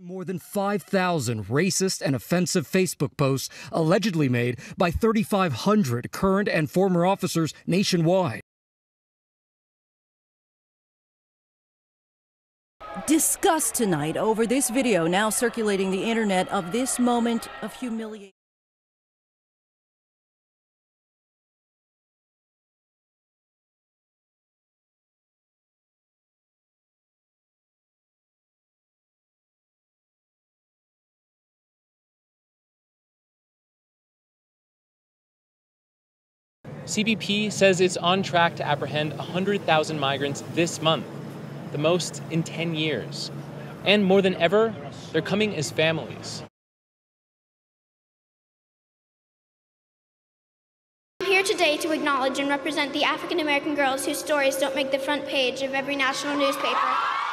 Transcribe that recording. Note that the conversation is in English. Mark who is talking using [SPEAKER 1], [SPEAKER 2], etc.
[SPEAKER 1] More than 5,000 racist and offensive Facebook posts allegedly made by 3,500 current and former officers nationwide.
[SPEAKER 2] Discussed tonight over this video now circulating the internet of this moment of humiliation.
[SPEAKER 3] CBP says it's on track to apprehend 100,000 migrants this month, the most in 10 years. And more than ever, they're coming as families.
[SPEAKER 4] I'm here today to acknowledge and represent the African American girls whose stories don't make the front page of every national newspaper.